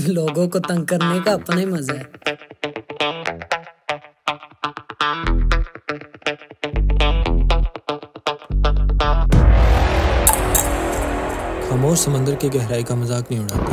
लोगों को तंग करने का अपना ही मज़ा है। खामोश समंदर की गहराई का मज़ाक नहीं उड़ाते।